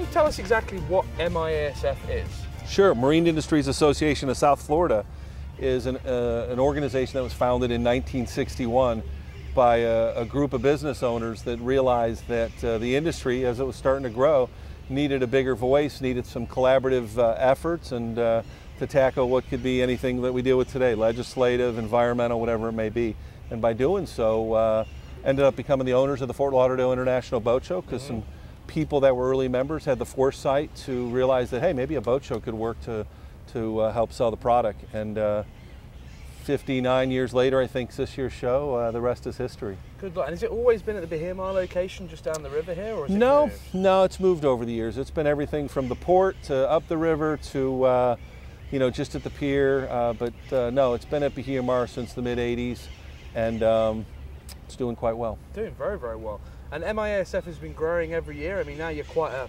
Can you tell us exactly what MIASF is? Sure. Marine Industries Association of South Florida is an, uh, an organization that was founded in 1961 by a, a group of business owners that realized that uh, the industry, as it was starting to grow, needed a bigger voice, needed some collaborative uh, efforts, and uh, to tackle what could be anything that we deal with today legislative, environmental, whatever it may be. And by doing so, uh, ended up becoming the owners of the Fort Lauderdale International Boat Show because mm-hmm. some people that were early members had the foresight to realize that, hey, maybe a boat show could work to, to uh, help sell the product. And uh, 59 years later, I think, this year's show, uh, the rest is history. Good luck. And has it always been at the Bahia Mar location just down the river here? Or it no, moved? no, it's moved over the years. It's been everything from the port to up the river to, uh, you know, just at the pier. Uh, but uh, no, it's been at Bahia Mar since the mid 80s. And um, it's doing quite well. Doing very, very well. And MIASF has been growing every year. I mean, now you're quite a